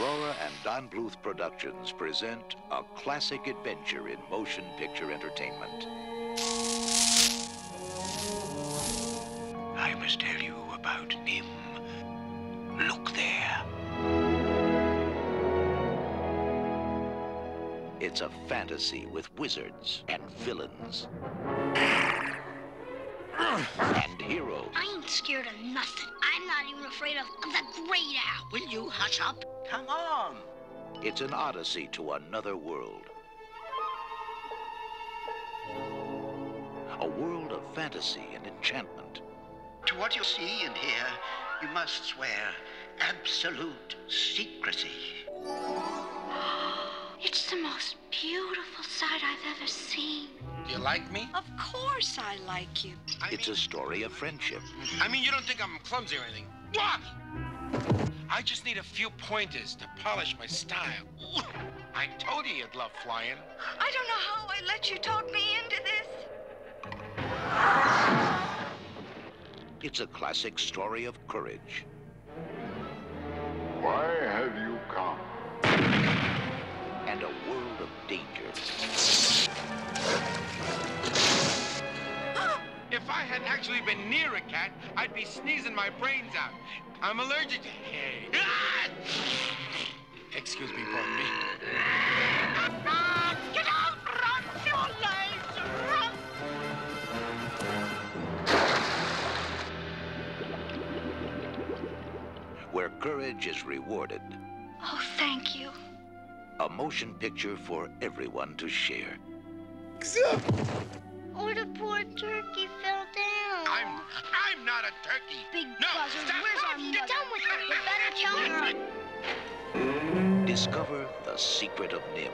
Aurora and Don Bluth Productions present a classic adventure in motion picture entertainment. I must tell you about NIMH. Look there. It's a fantasy with wizards and villains. and heroes. I ain't scared of nothing. I'm not even afraid of, of the Great Owl. Will you hush up? Come on. It's an odyssey to another world. A world of fantasy and enchantment. To what you see and hear, you must swear absolute secrecy. It's the most beautiful sight I've ever seen. Do you like me? Of course I like you. I It's mean, a story of friendship, I mean, you don't think I'm clumsy or anything. What? I just need a few pointers to polish my style. I told you you'd love flying. I don't know how I let you talk me into this. it's a classic story of courage, Why have you come? If I had actually been near a cat, I'd be sneezing my brains out. I'm allergic to hay. Ah! Excuse me, pardon me. Get out! Run for your lives! Run! where courage is rewarded. Oh, thank you. A motion picture for everyone to share. I'm not a turkey. Big No, buzzard, stop. where's our mother? Get down with her. You better tell her. Discover the secret of NIMH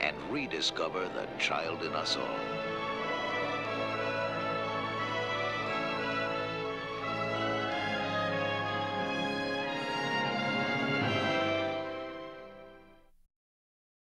and rediscover the child in us all.